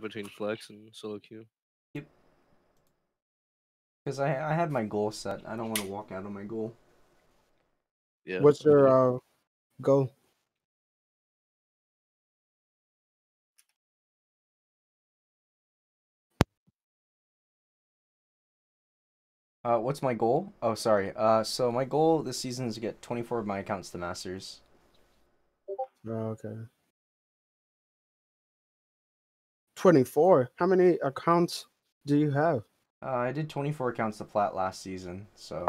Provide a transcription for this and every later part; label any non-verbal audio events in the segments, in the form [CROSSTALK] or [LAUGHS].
between flex and solo queue. Yep. Because I I had my goal set. I don't want to walk out of my goal. Yeah. What's your uh goal? Uh, what's my goal? Oh, sorry. Uh, so my goal this season is to get 24 of my accounts to masters. Oh, okay. 24. How many accounts do you have? Uh, I did 24 accounts to plat last season, so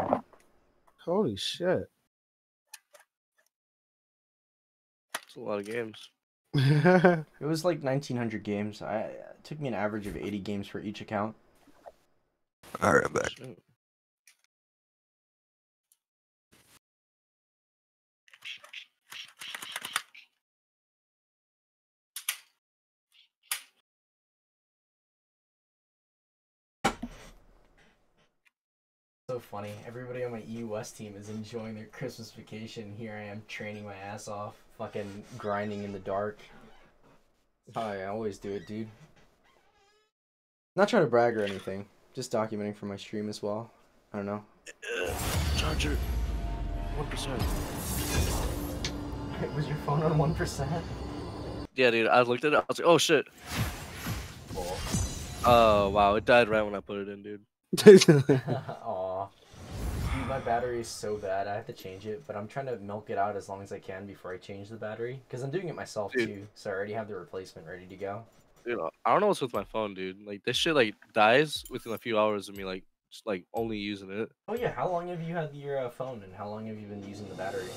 Holy shit. It's a lot of games. [LAUGHS] it was like 1900 games. I it took me an average of 80 games for each account. All right, I'm back. Shit. So funny. Everybody on my EUS team is enjoying their Christmas vacation. Here I am training my ass off, fucking grinding in the dark. I always do it, dude. Not trying to brag or anything. Just documenting for my stream as well. I don't know. Uh, charger. One percent. [LAUGHS] Was your phone on one percent? Yeah, dude. I looked at it. I was like, oh shit. Oh wow, it died right when I put it in, dude. [LAUGHS] Aw. Dude, my battery is so bad. I have to change it, but I'm trying to milk it out as long as I can before I change the battery. Because I'm doing it myself Dude. too, so I already have the replacement ready to go. Dude, I don't know what's with my phone, dude. Like this shit like dies within a few hours of me like just like only using it. Oh yeah, how long have you had your uh, phone, and how long have you been using the battery?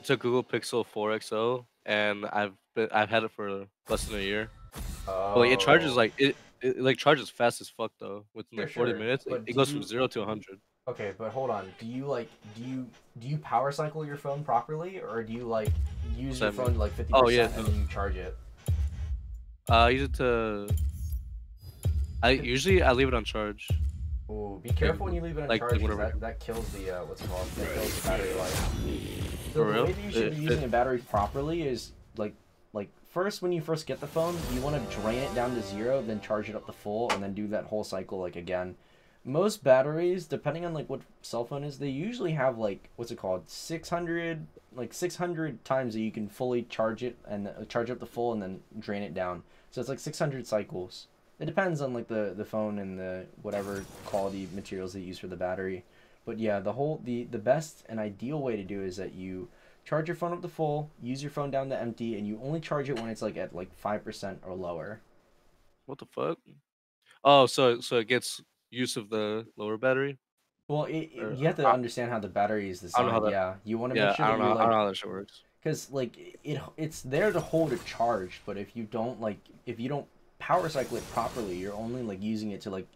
It's a Google Pixel 4 XL, and I've been I've had it for less than a year. Oh. But, like it charges like it, it like charges fast as fuck though. Within Sure, like 40 sure, minutes, but it, goes you- from zero to 100. Okay, but hold on. Do you like do you do you power cycle your phone properly, or do you like use your phone to like fifty Oh, percent yeah, and then you charge it? Uh, I use it to. I usually I leave it on charge. Ooh, be careful when you leave it on like- charge. like 'cause whatever. that, that kills the uh, what's it called? That kills the battery life. So For the real? way that you should be using it- a battery properly is like like first when you first get the phone, you want to drain it down to zero, then charge it up to full, and then do that whole cycle like again. Most batteries, depending on like what cell phone is, they usually have like what's it called, six hundred like six hundred times that you can fully charge it and uh, charge up to full and then drain it down. So it's like six hundred cycles. It depends on like the the phone and the whatever quality materials they use for the battery. But yeah, the whole the the best and ideal way to do is that you charge your phone up to full, use your phone down to empty, and you only charge it when it's like at like five percent or lower. What the fuck? Oh, so so it gets use of the lower battery. Well, it, it- Or- you have to I- understand how the battery is I don't know how designed. that- Yeah, you want to Yeah, make sure I don't know. you're I don't know how that shit works. because like it it's there to hold a charge, but if you don't like if you don't power cycle it properly, you're only like using it to like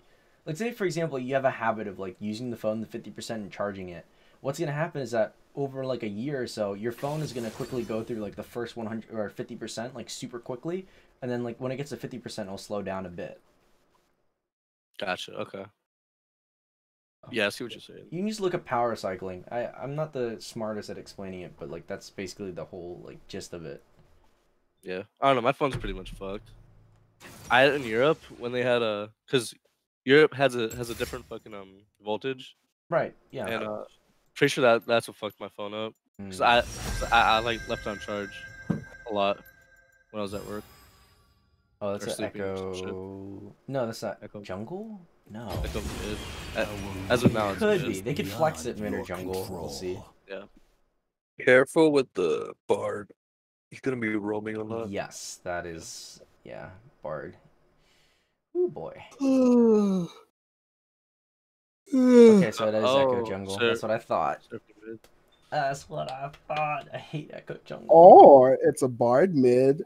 let's say for example you have a habit of like using the phone to fifty percent and charging it. What's gonna happen is that over like a year or so, your phone is gonna quickly go through like the first one hundred or fifty percent like super quickly, and then like when it gets to fifty percent, it'll slow down a bit. Gotcha. Okay. Yeah, I see what you're saying. You need to look at power cycling. I I'm not the smartest at explaining it, but like that's basically the whole like gist of it. Yeah, I don't know. My phone's pretty much fucked. I in Europe when they had a because Europe has a has a different fucking um voltage, Right. Yeah. and uh, pretty sure that that's what fucked my phone up. Cause Mm. I, 'cause I I like left on charge a lot when I was at work. Oh, that's Or an sleeping or Ekko. No, that's not Ekko. jungle. No, Like I'm mid. A- As of now, it's could mid. be. They could flex it mid or jungle. We'll see. Yeah. Careful with the bard. He's gonna be roaming a lot. Yes, that is. Yeah, bard. Oh boy. [SIGHS] [LAUGHS] Okay, so it is Ekko Oh, jungle. so- That's what I thought. Seraphine. That's what I thought. I hate Ekko jungle. or it's a bard mid.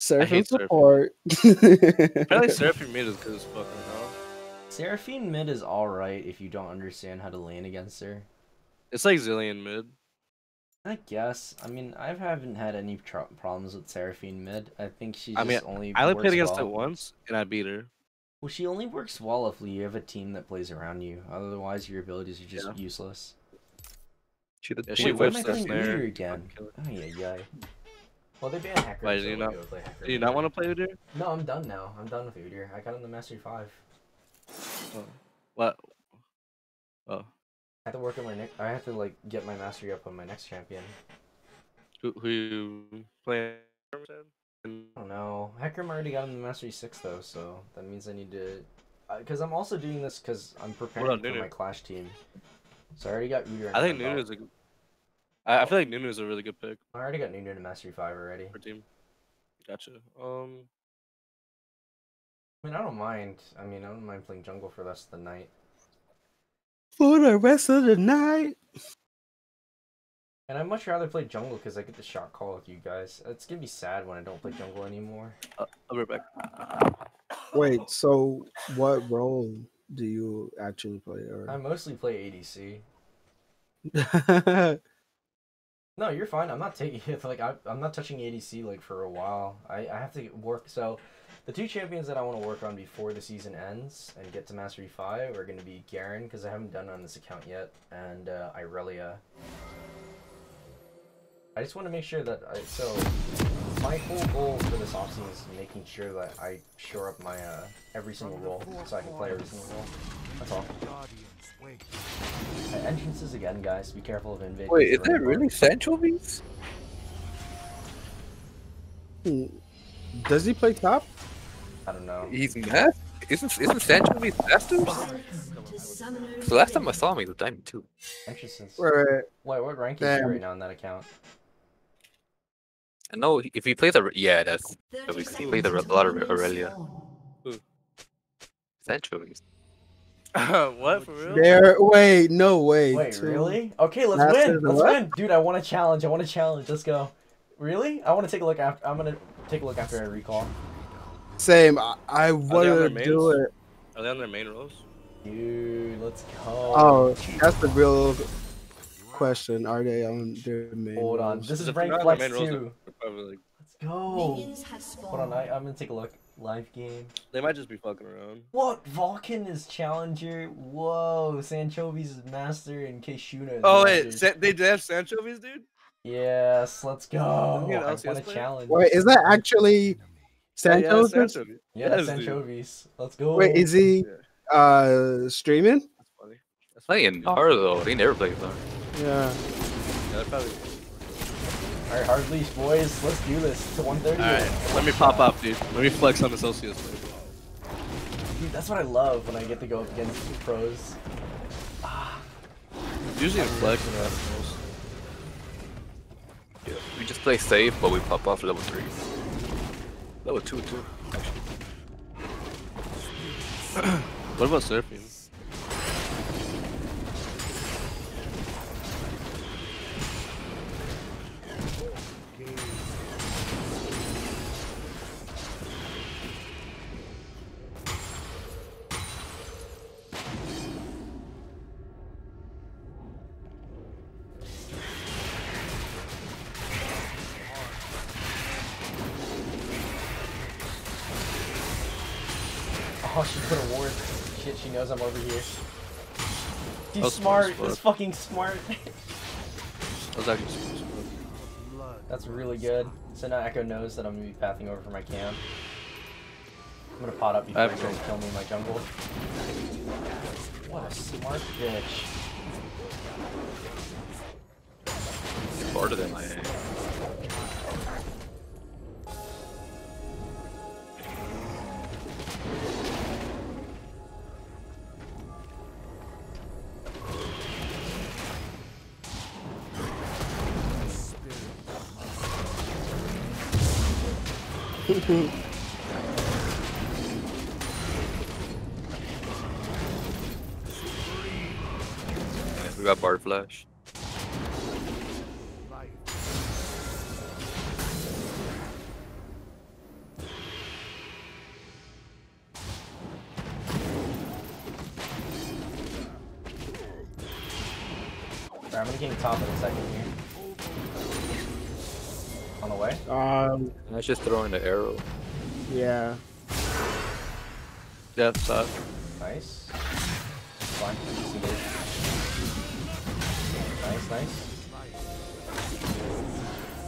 Surf hate and surfing. support. [LAUGHS] Apparently, Seraphine mid is good as fuck right now. Seraphine mid is all right if you don't understand how to lane against her. It's like Zilean mid. I guess. I mean, I haven't had any tr- problems with Seraphine mid. I think she's I just mean, only. I only works played against well. it once, and I beat her. Well, she only works well if you have a team that plays around you. Otherwise, your abilities are just Yeah. useless. She did Yeah, she Wait, what am whips I the playing snare. Again? Oh yeah, yeah. Well, they banned hackers. Why, so do you we'll not- play Hecarim Do you not want to play Udyr? No, I'm done now. I'm done with Udyr. I got him the Mastery 5. Oh. What? Oh, I have to work on my next. I have to like get my mastery up on my next champion. who who you playing? I don't know. Hecarim already got him the mastery six though, so that means I need to. Because I'm also doing this because I'm preparing about for Nunu? my clash team. So I already got Udyr. I think under my Nunu is belt. a. I, I feel like Nunu is a really good pick I already got Nunu to mastery five already. for team. Gotcha. Um, I mean, I don't mind. I mean, I don't mind playing jungle for the rest of the night. For the rest of the night. And I'd much rather play jungle because I get the shot call with you guys. It's gonna be sad when I don't play jungle anymore. uh, I'll be right Wait, so what role do you actually play? I mostly play ADC. [LAUGHS] No, you're fine. I'm not taking [LAUGHS] it. Like I, I'm not touching ADC like for a while. I, I have to work. So, the two champions that I want to work on before the season ends and get to Mastery Five are going to be Garen because I haven't done it on this account yet, and uh, Irelia. I just want to make sure that I. So, my whole goal for this offseason is making sure that I shore up my uh, every single role so I can play every single role. That's all. Uh, entrances again, guys. Be careful of invade. Wait, is because they're that really really Sanchovies? Does he play top? I don't know. He's math? Isn't isn't Sanchovies masters? The last time I saw him, he was diamond two. Entrances. Right. Wait, what rank is he right now on that account? I know if he plays the yeah, that's because he plays a, a lot of Irelia. Sanchovies. [LAUGHS] what for real? There. Wait. No way. Wait, Two. really? Okay, let's Master win. Let's what? win, dude. I want a challenge. I want a challenge. Let's go. Really? I want to take a look after. I'm gonna take a look after I recall. Same. I, I their wanted to do it. Are they on their main roles? Dude, let's go. Oh, that's the real question. Are they on their main? Hold on. roles? This is If they're rank not on their flex main roles, two. they're probably like Let's go. Hold on. I, I'm gonna take a look. Live game. they might just be fucking around. What? Vulcan is challenger. Whoa. Sanchovi's is master and Keishuna is Oh wait. Sa- they did have Sanchovies, dude. Yes, let's go. You get I LCS want a challenge. Wait, is that actually Yeah, Santos? Sanchovies. Yeah, that's Yes, dude. anchovies. Let's go. Wait, is he uh streaming? that's funny. That's. Playing Nara though, he never plays Nara. Yeah. Yeah, probably. All right, hard leash, boys. Let's do this to 130. All right, let me pop up, dude. Let me flex on this LCS player. Dude, that's what I love when I get to go up against pros. Usually in flex, you know, most. Yeah, we just play safe, but we pop off level three. Level two too, actually. [CLEARS THROAT] What about Seraphine? Here. She's That's smart. smart as That's fucking smart. [LAUGHS] That was actually super smart. That's really good. So now Ekko knows that I'm gonna be pathing over for my camp. I'm gonna pot up before I he kill me in my jungle. What a smart bitch. Smarter than I am. Nice, We got Bard Flash. I'm gonna get top in a second here. On the way. Um. Let's just throw in the arrow. Yeah. Yeah, saw. Nice. Fine. Nice, nice.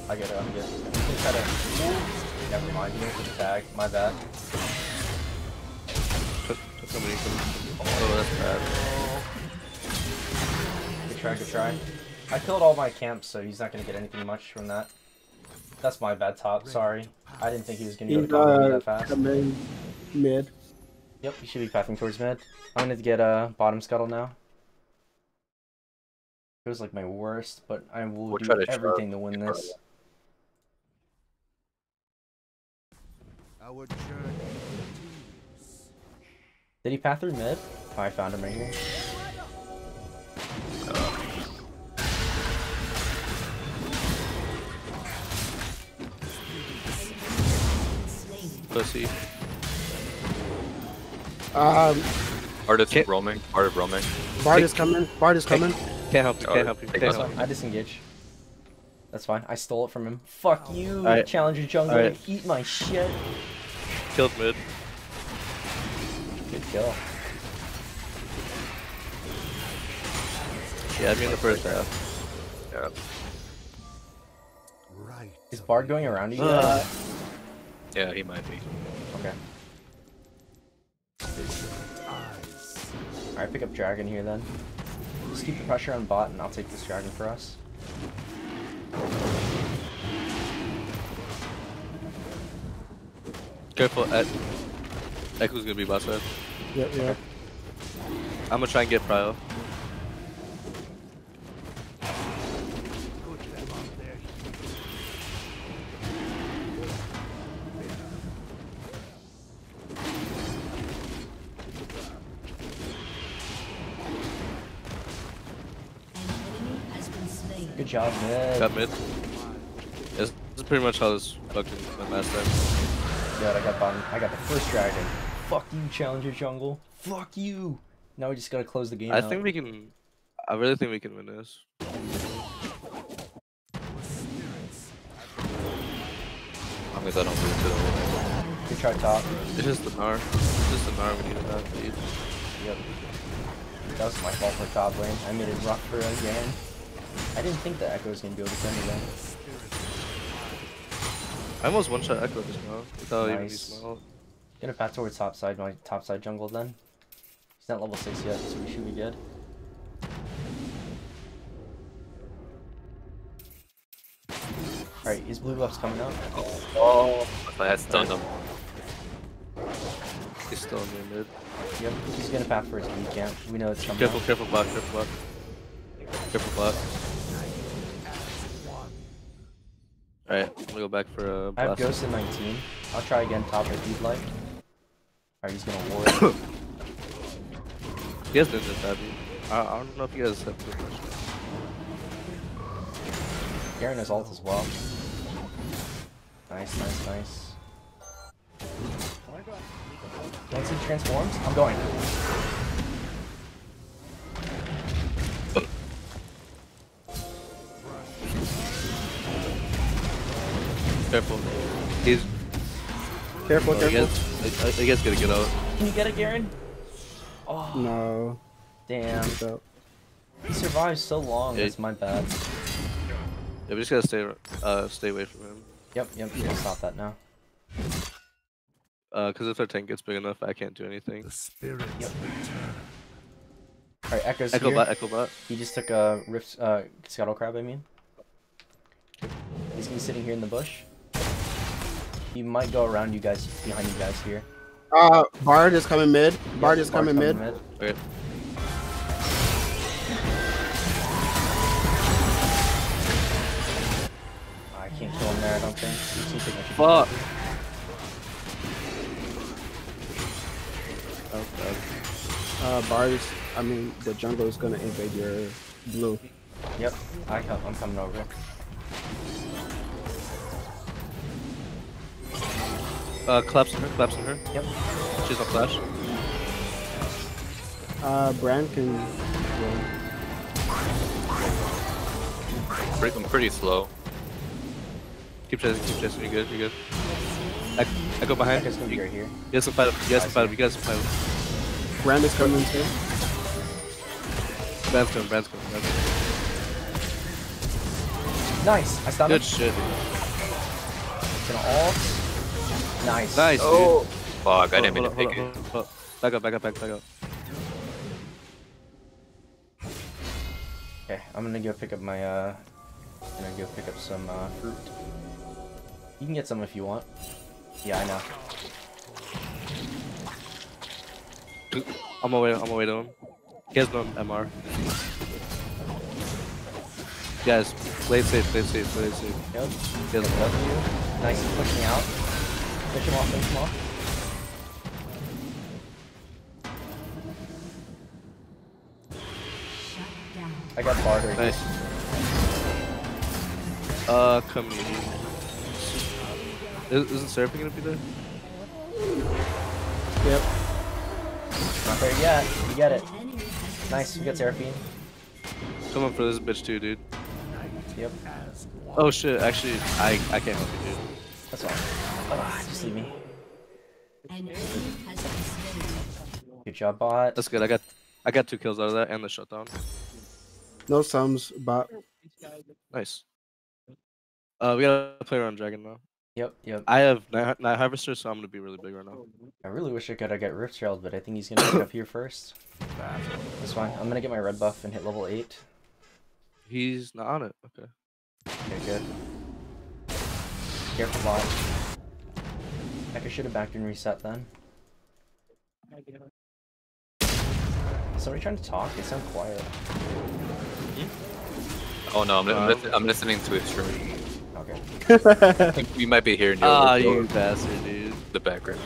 I get it, I'm good. I'm try to... Never mind, he went for the tag. My bad. Put, put somebody. Oh, that's bad. Good try, good try. I killed all my camps, so he's not gonna get anything much from that. That's my bad top, sorry. I didn't think he was gonna go He's to uh, that fast. coming mid. Yep, he should be pathing towards mid. I'm gonna get a uh, bottom scuttle now. It was like my worst, but I will We'll do try to everything shove. to win this. Our journey. Did he path through mid? Oh, I found him right here. Pussy. Um, Artist Can't- roaming. Art of roaming. Bard is coming. Bard is coming. Can't help you. Oh, Can't help you. Can't help fine. I disengage. That's fine. I stole it from him. Fuck you, Alright. Challenger Jungle. Alright. Eat my shit. Killed mid. Good kill. Yeah, I mean the first half. Yeah. Right. Is Bard going around you Ugh. guys? Yeah, he might be. Okay. Alright, pick up Dragon here then. Just keep the pressure on bot and I'll take this Dragon for us. Careful. Ed. Ekko's gonna be boss side. Yep, yep. I'm gonna try and get Prio. Good job, mid. Got mid. This, is pretty much how this fucking went last time. Good, I got bottom. I got the first Dragon. Fuck you, Challenger Jungle. Fuck you. Now we just gotta close the game I out. think we can. I really think we can win this. As long as I don't lose to the try top. It's just the Gnar. It's just the Gnar we need to have. Yep. That was my fault for top lane. I made it rough for again. I didn't think the Ekko was gonna be able to defend again. I almost one shot Ekko just now without even Nice. using my ult. Gonna path towards top side, my top side jungle then. He's not level 6 yet, so we should be good. Alright, his blue buff's coming out. Oh, if I had stunned him. He's still in mid. Yep, he's gonna path for his blue camp. We know it's coming Careful, out. careful block, careful block. Careful block. Alright, I'm gonna go back for a I have. Ghost in 19. I'll try again top if you'd like. Alright, he's gonna ward. [COUGHS] He has ninja stab you. I, I don't know if you guys have too much. Garen has ult as well. Nice, nice, nice. Once he transforms, I'm going. Careful. He's. Careful, Oh, you careful. guys, I, I, you guys gotta get out. Can you get it, Garen? Oh, No. damn. He survived so long. Yeah. That's my bad. Yeah, we just gotta stay, uh, stay away from him. Yep, yep. Yeah. Stop that now. Uh, cause if our tank gets big enough, I can't do anything. The spirits Yep. Alright, Ekko's Ekko here. bot, Ekko bot. He just took a rift, uh, scuttle crab. I mean. He's gonna be sitting here in the bush. He might go around you guys, behind you guys here. uh, Bard is coming mid. Bard Yep, is coming mid. Okay. I can't kill him there. I don't think. He seems like I should- Fuck. That was bad. Uh, Bard is. I mean, the jungle is gonna invade your blue. Yep, I come, I'm coming over. Uh, collapse on her, collapse on her. Yep. She's on flash. Uh, Brand can. Well, Pretty, I'm pretty slow. Keep chasing, keep chasing. You're good, you're good. Ekko, Ekko behind. Ekko's gonna be You, right here. you guys can fight him. You guys can fight him. You guys can fight him. Brand is coming too. Brand's coming, Brand's coming, Brand's coming. Nice. I stunned Good him. shit. Gonna ult. Nice. Nice, dude. Oh, fuck! I Hold didn't on, mean to hold on, pick hold it. on, hold on. Back up, back up, back, back up. Okay, I'm gonna go pick up my uh I'm gonna go pick up some uh fruit. You can get some if you want. Yeah, I know. I'm gonna. I'm gonna him. He has no MR. Guys, play safe, play safe, play safe. Yep. He has. Nice, pushing out. Him off, him off. I got barter. Nice. Uh, come here. Is, isn't Seraphine gonna be there? Yep. Not there yet. You get it. Nice, we got Seraphine. Come on for this bitch too, dude. Yep. Oh shit, actually, I I can't help you, dude. That's all. Ah, just leave me. Good job, bot. That's good. I got I got two kills out of that and the shutdown. No sums, but Nice. Uh, we gotta play around dragon now. Yep, yep. I have night, night harvester, so I'm gonna be really big right now. I really wish I could have got Rift Trailed, but I think he's gonna pick up here first. That's fine. I'm gonna get my red buff and hit level 8. He's not on it. Okay. Okay, good. Careful bot. Heck, I should have backed and reset then. Is somebody trying to talk? They sound quiet. Oh no, I'm, I'm, Uh, listen- I'm listening to his stream. Okay. [LAUGHS] I we might be hearing your Ah, your- you bastard, dude. the background.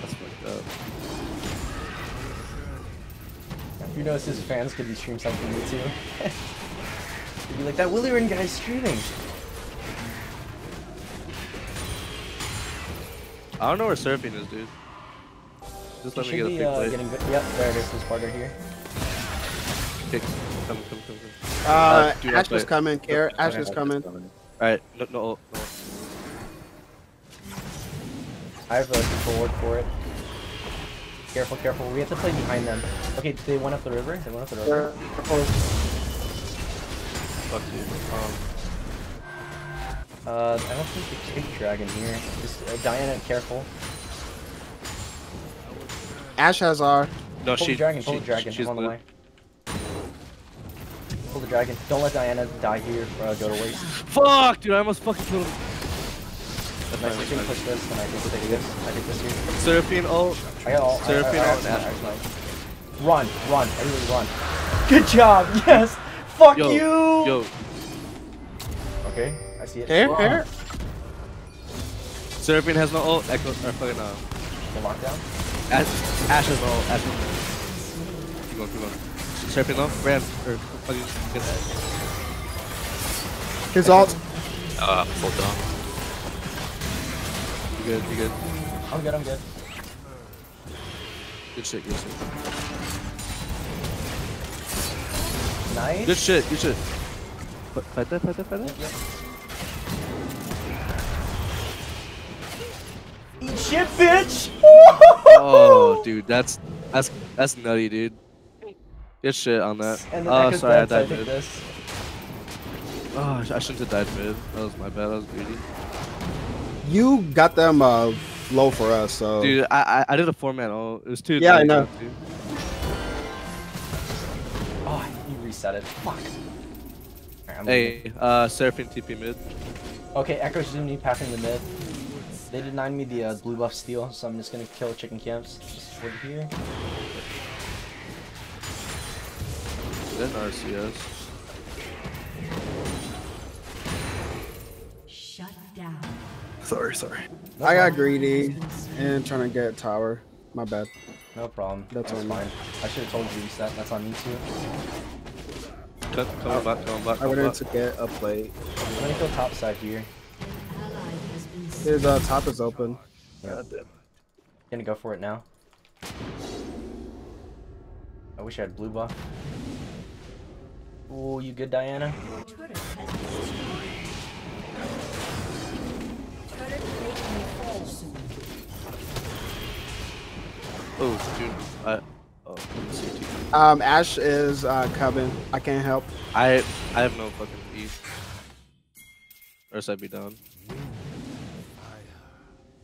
That's fucked up. If you notice his fans could be stream something new too. [LAUGHS] They'd be like, that Willyrin guy's streaming. I don't know where Seraphine is, dude. Just let me should get a be big uh, plate. getting good. Yep, there it is. This part right here. Kick. Come, come, come, come. uh, do not Ashe is coming. Care, Ashe is Okay. coming. Alright, no, no, no. I have a forward for it. Careful, careful. We have to play behind them. Okay, they went up the river. They went up the river. Fuck you. Um, Uh, I don't think the big dragon here. Just uh, Diana, careful. Ashe has R. no, Pull she. the dragon. Pull she, the dragon. She's I'm on the way. Pull the dragon. Don't let Diana die here or uh, go to waste. Fuck, dude! I almost fucking killed him. That's Nice. fine, We can push this, and I can take this. I take this here. fine. Seraphine ult. I got all. I, I, I, Seraphine I, out and Ashe I, Run, run, everybody run. Good job, [LAUGHS] yes! Fuck Yo, you! Yo, Okay, I see it. Here, Run. here. Seraphine has no ult. Ekko, or fucking uh, The lockdown. Ashe, Ashe has no ult. Ashe has no ult. Keep going, keep going. Seraphine low. Ran. Or fucking. Get that. His ult. Uh, full down. You good? You good? I'm good, I'm good. Good shit. Good shit. Nice. Good shit. Good shit. Fight fight that. Fight that. Fight that. Yep. Eat shit, bitch! Oh, [LAUGHS] dude, that's that's that's nutty, dude. Good shit on that. And Oh, sorry, I dead, so I died take mid. this. Oh, I shouldn't have died mid. That was my bad. That was greedy. You got them uh, low for us, so. Dude, I, I I did a four man. Oh, it was two. Yeah, I know. two. Oh, you reset it. Fuck. Alright, Hey, uh, Seraphine TP mid. Okay, Ekko zoomed me passing the mid. They denied me the uh, blue buff steal, so I'm just gonna kill chicken camps. Just over here. Then RCS. Shut down. Sorry, sorry. No I got greedy and trying to get tower. My bad. No problem. That's That's on me. fine. I should have told you that. That's on me too. Come, coming back, coming back, I coming wanted to get a plate. I'm gonna kill top side here. Ally has His uh, top is open. Gonna go for it now. I wish I had blue buff. Oh, you good, Diana? turret has been destroyed. Turret plate may fall soon. Oh, dude. I. Oh, let me see TP. Um, Ashe is uh, coming. I can't help. I I have no fucking E. Or side be down.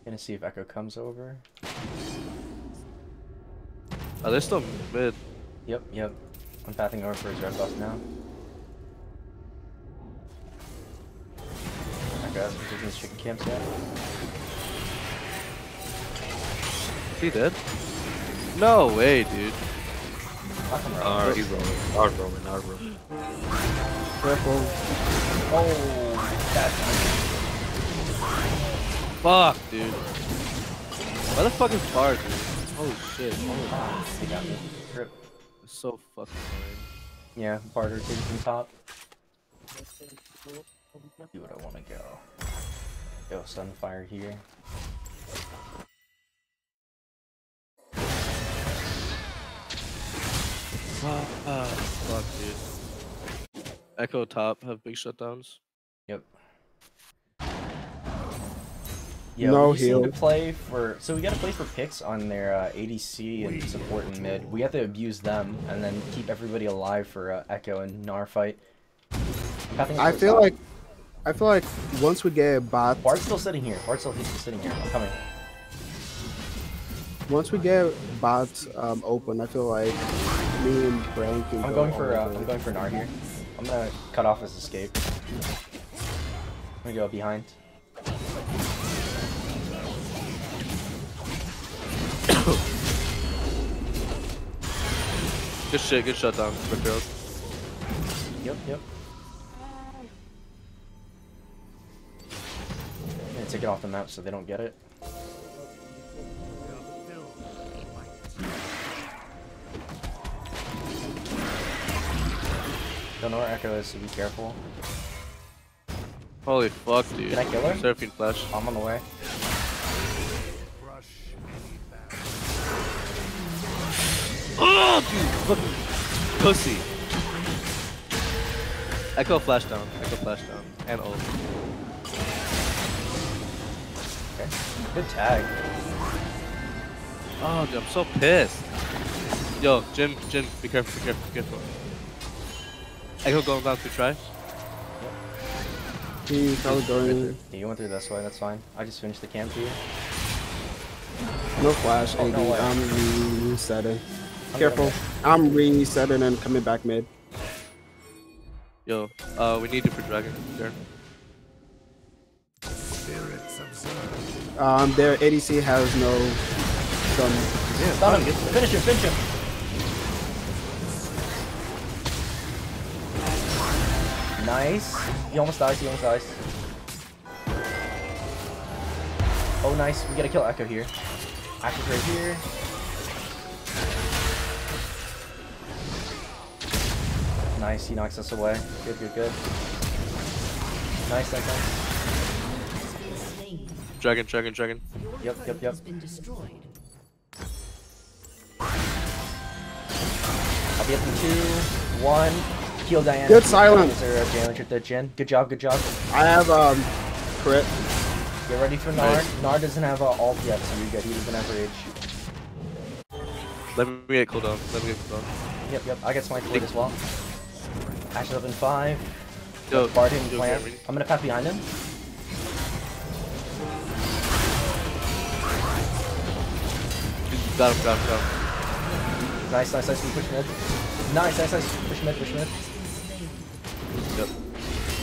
Gonna see if Ekko comes over. Oh, they're still mid. Yep, yep. I'm pathing over for his red buff now. Ekko hasn't taken his chicken camps yet. He dead? No way, dude. Knock him right. Uh, he's rolling. Hard rolling, hard rolling. Careful. Oh, that's Fuck, dude. Why the fuck is bar, dude? Holy shit. ah, they got me. Rip. It's so fucking annoying. Yeah, barter taking from top. See what I want to go. Go Sunfire here. Ah, fuck, dude. Ekko top have big shutdowns. Yep. Yeah, No we seem heal. to play for. So we gotta play for picks on their uh, ADC and support and mid. We have to abuse them and then keep everybody alive for uh, Ekko and Gnar fight. Pathing I feel top. like I feel like once we get bot Bard's still sitting here. Bard's still he's still sitting here. I'm coming. once we get bots um, open, I feel like me and Brain can I'm go going for all uh. I'm going for Gnar here. I'm gonna cut off his escape. I'm gonna go behind. Good shit, good shutdown. Rick Girls. Yep, yep. I'm gonna take it off the map so they don't get it. Don't know where Ekko is, so be careful. Holy fuck, dude. Can I kill her? Seraphine flash. I'm on the way. Dude, fucking pussy. Ekko flash down. Ekko flash down. And ult. Okay. Good tag. Oh, dude, I'm so pissed. Yo, Jim, Jim, be careful, be careful, be careful. Ekko going down to try. He's probably going Yeah, you went through this way, that's fine. I just finished the camp here. no flash. Oh, AD. no way. I'm resetting. I'm Careful. I'm resetting and coming back mid. Yo, uh, we need you for dragon. There. Um, their ADC has no some. Stun him! Finish him, finish him! Nice. He almost dies, he almost dies. Oh, nice. We gotta kill Ekko here. Ekko's right here. Nice, he knocks us away. Good, good, good. Nice, nice, nice. Slain. Dragon, dragon, dragon. Yep, yep, yep. Has been destroyed. I'll be up in two, one. Heal Diana. Good silence. Is there a damage with the Jhin? Good job, good job. I have um crit. Get ready for Gnar. Nice. Gnar doesn't have uh, ult yet, so you're good. He doesn't have rage. Let me get cooldown. Let me get cooldown. Yep, yep. I get smite for it as well. Ashe's up in five. Yo, Bard him yo, plant. Jeremy. I'm gonna path behind him. Got him, got him, got him. Nice, nice, nice. Push mid. Nice, nice, nice. Push mid, push mid. Yep.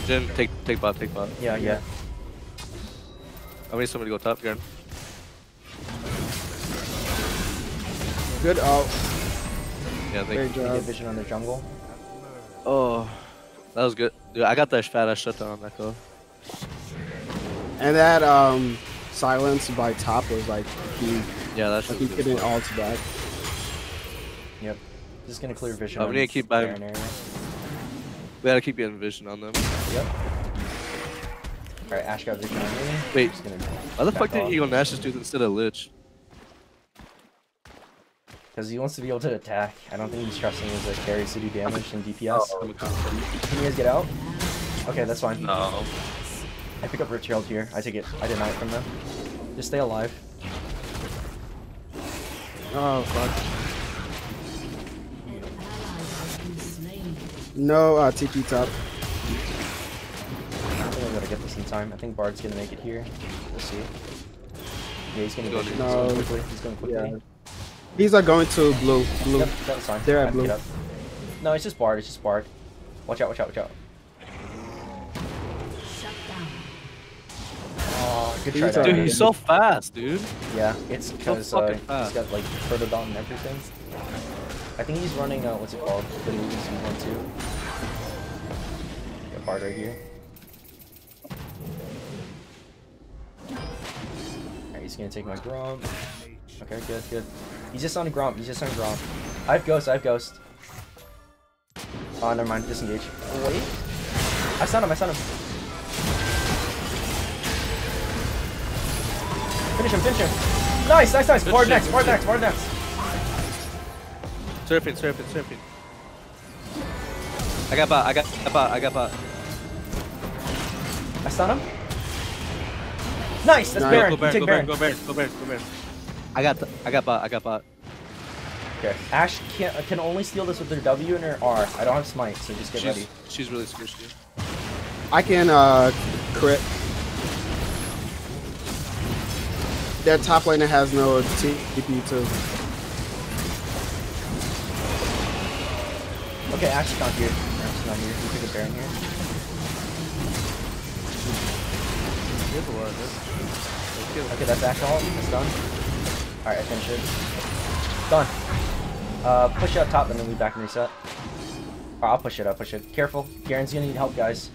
Jhin, take, take bot, take bot. Yeah, yeah. I need somebody to go top again. Good ult. Yeah, Great thank you. They job. vision on their jungle. Oh, that was good. Dude, I got that fat ass shutdown on Ekko. And that um silence by top was like he Yeah, that's like he good. all to back. Yep. Just gonna clear vision. Oh, we on need to keep by- Baron. We gotta keep getting vision on them. Yep. Alright, Ashe got vision on me. Wait. Just gonna Why the back fuck did off. you go Nash's dude instead of Lich? Because he wants to be able to attack. I don't think he's trusting his like, carries to do damage and DPS. I'm a confirm. Can you guys get out? Okay, that's fine. No. I pick up Rift Herald here. I take it. I deny it from them. Just stay alive. Oh fuck. An ally has been slain. No uh TP top. I think I gotta get this in time. I think Bard's gonna make it here. We'll see. Yeah, he's gonna go Go he's No. going quickly. He's going quickly. Yeah. He's are going to blue. Blue. Yep, that was fine. They're at I can get blue. No, it's just Bard. It's just Bard. Watch out! Watch out! Watch out! Shut down. Oh, good He's try, a- Dude, he's so fast, dude. Yeah, it's because uh, fucking he's fast. got like Protodon and everything. I think he's running, uh, what's it called? The movies we went to. Got Bard right here. Alright, he's gonna take my Gromp. Okay, good, good. He's just on Gromp, he's just on Gromp. I have Ghost, I have Ghost. Oh, never mind, disengage. Wait. I stun him, I stun him. Finish him, finish him. Nice, nice, nice. Good Bard shit, next, good Bard shit. next, Bard next. Seraphine, Seraphine, Seraphine. I got bot, I got I bot, I got bot. I stun him. Nice, that's Nice. Baron. Go You Baron, take go Baron. Baron, go Baron, go Baron, go Baron. I got the, I got bot, I got bot. Okay. Ashe can can only steal this with her W and her R. I don't have smite, so just get She's, ready. she's really squishy. I can uh crit. That top laner has no TP too. Okay, Ashe is not here. Ashe is not here. Can We pick a Baron here. He a lot of this. Okay, that's Ashe all. It's done. Alright, I finish it. Done. Uh, push it up top and then we back and reset. Oh, I'll push it, I'll push it. Careful. Garen's gonna need help, guys.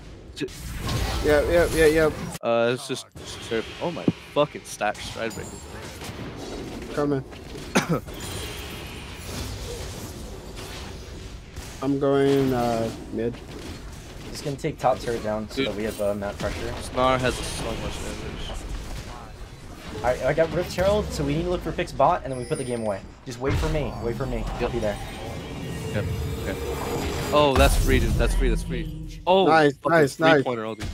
Yeah, yeah, yeah, yeah. Uh, it's just surf. Oh my fucking stack Stridebreaker. Coming. [COUGHS] I'm going uh mid. Just gonna take top turret down so Dude. that we have uh, map pressure. Snar has so much damage. Alright, I got Rift Herald, so we need to look for fixed bot and then we put the game away. Just wait for me. Wait for me. I'll be there. Yep. Okay. Oh, that's free, dude. That's free. That's free. Oh, Nice, fucking nice, three nice. Pointer ulti.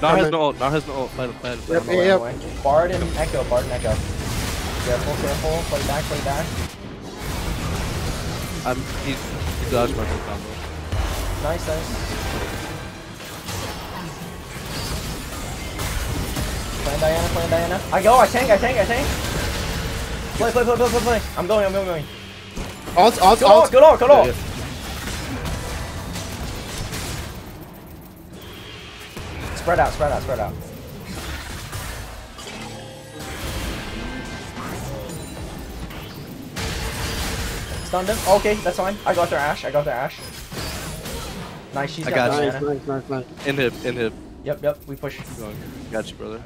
Gnar has no ult. Gnar has no ult. Fight him, fight him, fight Yep, him. I'm away, yep. Bard and Ekko, Bard and Ekko. Careful, careful. Play back, play back. I'm. He, he dodged my whole combo. Nice, nice. Playing Diana, playing Diana. I go, I tank, I tank, I tank. Play, play, play, play, play, play. I'm going, I'm going, going. Alt, alt, Good ult, alt. good ult, good ult. Yeah, Spread out, spread out, spread out. Stunned him. Okay, that's fine. I got their Ashe. I got their Ashe. Nice, she's I got, got you. Nice, Diana. nice, nice, nice. Inhib, inhib. Yep, yep, we push. Keep going. Got you, brother.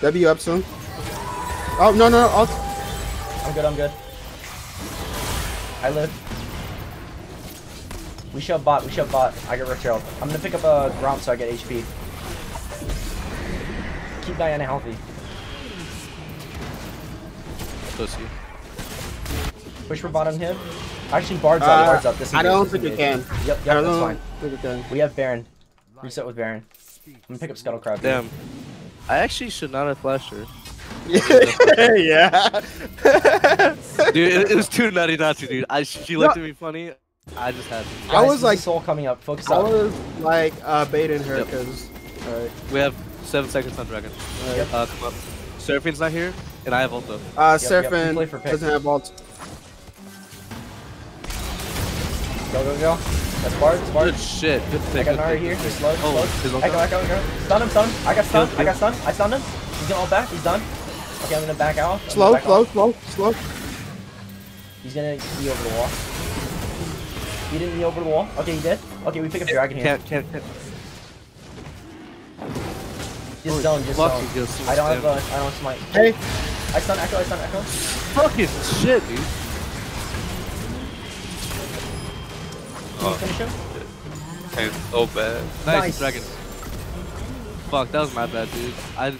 W up soon. Oh no no no alt. I'm good, I'm good. I live. We shove bot, we shove bot. I get Rift I'm gonna pick up a Gromp so I get HP. Keep Diana healthy. Pussy. Push for bottom him. Actually, Bard's Uh, up, Bard's up. This I don't think it can. Yep, yep, I that's don't fine. think it can. We have Baron. Reset with Baron. I'm gonna pick up Scuttle Crab. Damn. I actually should not have flashed her. [LAUGHS] yeah. [LAUGHS] Dude, it, it was too nutty not to, dude. I, she looked at me funny. I just had to. I Guys, was like- soul coming up. Focus I up. was like uh baiting her Yep. because. Alright. We have seven seconds on Dragon. Alright. Uh, come up. Seraphine's not here, and I have ult though. Uh, Yep, yep, we Seraphine play for pick. doesn't have ult. Go, go, go. That's Bard. That's Bard. Good shit. Good I got Good Nari here. good Just pick. slow, Oh, slow. his ult Ekko, down. ekko, ekko. Stun him, stun him. I got stun. I got kill. stun. I stunned him. He's gonna ult back. He's done. Okay, I'm gonna back out. I'm Slow, back slow, off. slow, slow. He's gonna be over the wall. He didn't be over the wall. Okay, he did. Okay, we pick up Dragon here. Can't, can't, can't. Just zone, just Fucking zone. good so I don't have, uh, I don't smite. Hey, I stun Ekko, I stun Ekko. Fucking shit, dude. Can you finish him? It's so bad. Nice, Nice. Dragon. Fuck, that was my bad, dude. I.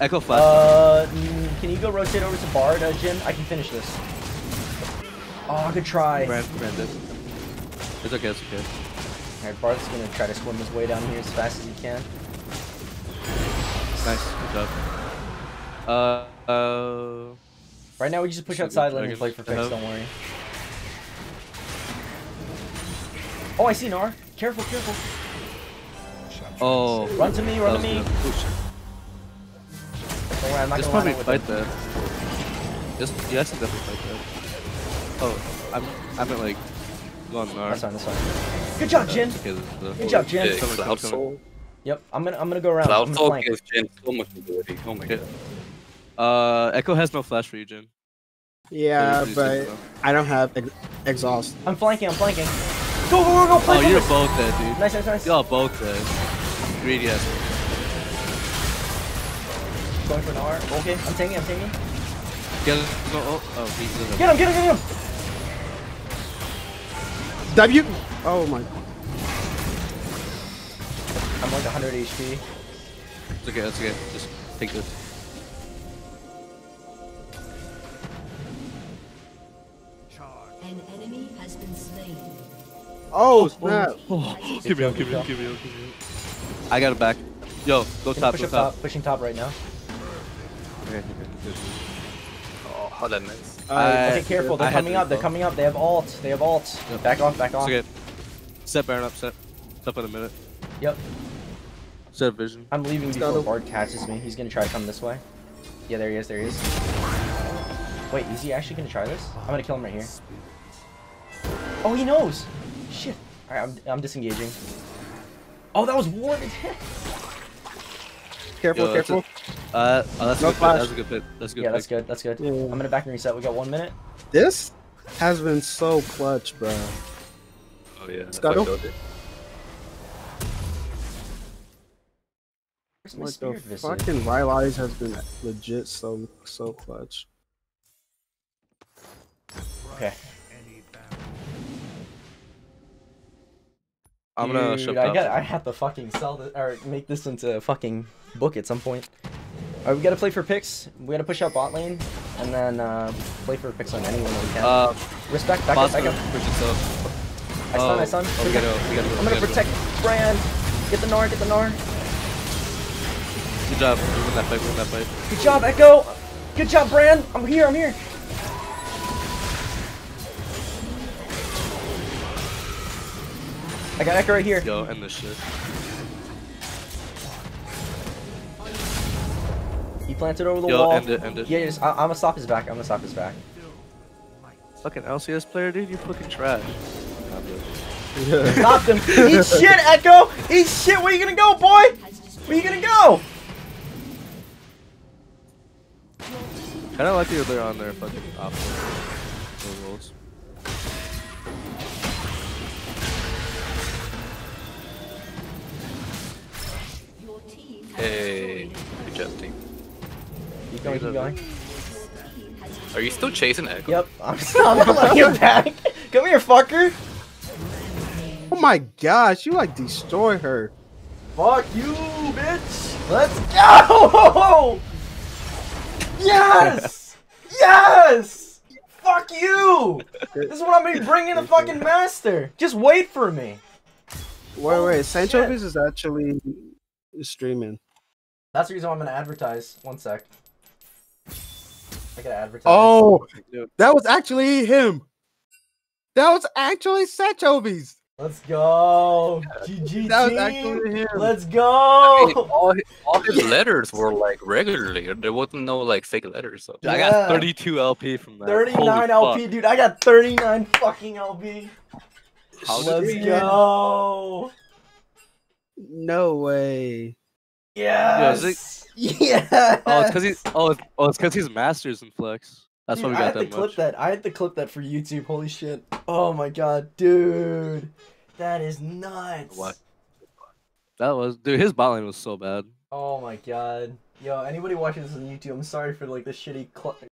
Ekko flash. Uh, can you go rotate over to Bard, uh, Jhin? I can finish this. Oh, good try. Brand, branded. It's okay, it's okay. Alright, Bard's gonna try to swim his way down here as fast as he can. Nice, good job. Uh, uh. Right now, we just push outside good lane and play for picks, Uh-huh. don't worry. Oh, I see Gnar. Careful, careful. Oh. Run to me, that run to me. good. Oh, shit. Don't worry, I'm not Just gonna probably line fight them. that. Just you guys can definitely fight that. Oh, I'm I meant like go on Gnar. That's fine, that's fine. Good job, Jhin. Okay, the, the, Good job, Jhin. Yeah, Coming, Cloud Soul. Yep, I'm gonna I'm gonna go around. I'm Cloud Soul gives Jhin so much ability. Oh my Okay. god. Uh, Ekko has no flash for you, Jhin. Yeah, So you just but take them out. I don't have ex- exhaust. I'm flanking, I'm flanking. Go, go, go, go, Oh, flank, you're flank. both dead, dude. Nice, nice, nice. Y'all both dead. Greedy ass. Going for an R. Okay, I'm taking, I'm taking. Get him. No, oh, oh, oh he doesn't. Get him, get him, get him. W. Oh my. I'm like 100 HP. It's okay, it's okay. Just take this. Oh, oh, oh snap! Oh, oh give me up, give me up, give me up, give me up. I got it back. Yo, go Gonna top, push go top. top, pushing top right now. Okay, okay, good. Oh, how that nice. I- Okay, careful, they're I coming up, they're coming up, they have alt. they have alt. Yep. Back off, back off. It's okay. Set Baron up, set. Up in a minute. Yep. Set vision. I'm leaving got before him. Bard catches me. He's gonna try to come this way. Yeah, there he is, there he is. Wait, is he actually gonna try this? I'm gonna kill him right here. Oh, he knows! Shit. Alright, I'm, I'm disengaging. Oh, that was warded! Careful, Yo, that's careful. Uh, oh, that's a good flash. That's a good pick. That's a good yeah, pick. that's good, that's good. Yeah. I'm gonna back and reset. We got one minute. This has been so clutch, bro. Oh yeah. that's Scuttle? how I it. Where's my What the spirit visit? fucking Rylai's has been legit so so clutch. Okay. I'm gonna Dude, I got. I have to fucking sell this or make this into a fucking book at some point. Alright, we gotta play for picks. We gotta push out bot lane, and then uh, play for picks on anyone that we can. Uh, Respect, back up, back up. push. I stun, I stun. Oh, we gotta, we gotta, I'm gonna protect Brand. Get the Gnar, get the Gnar. Good job. We win that fight. We win that fight. Good job, Ekko. Good job, Brand. I'm here, I'm here. I got Ekko right here. Yo, end this shit. He planted over the Yo, wall. end it, end it. Yeah, just, I, I'm gonna stop his back. I'm gonna stop his back. Fucking LCS player, dude. You fucking trash. [LAUGHS] Nah, bro. Stopped him. Eat shit, Ekko. Eat shit. Where you gonna go, boy? Where you gonna go? Kinda like the they're on their fucking opposite Hey, destroyed a good job, team. Keep going, keep going. Are you still chasing Ekko? Yep. I'm, I'm not letting you back. Come here, fucker. Oh my gosh, you like destroy her. Fuck you, bitch. Let's go. Yes. yes. Fuck you. This is what I'm gonna be bringing the fucking master. Just wait for me. Wait, Holy wait, Sancho shit. is actually streaming. That's the reason why I'm gonna advertise. One sec. I gotta advertise. Oh, that was actually him. That was actually Sanchovies. Let's go. GG That was team. actually him. Let's I mean, [LAUGHS] go. all, his, all his letters were like regularly. There wasn't no like fake letters. So. I got 32 LP from that. 39 Holy LP, fuck. dude. I got 39 fucking LP. How Let's we- go. No way. Yes. Yeah. Oh, it's because he's oh, it's, oh, it's because he's masters in flex. That's why we got I got had to that clip much. that. I had to clip that for YouTube. Holy shit. Oh my god, dude. That is nuts. What? That was dude. His bot lane was so bad. Oh my god. Yo, anybody watching this on YouTube, I'm sorry for like the shitty cl-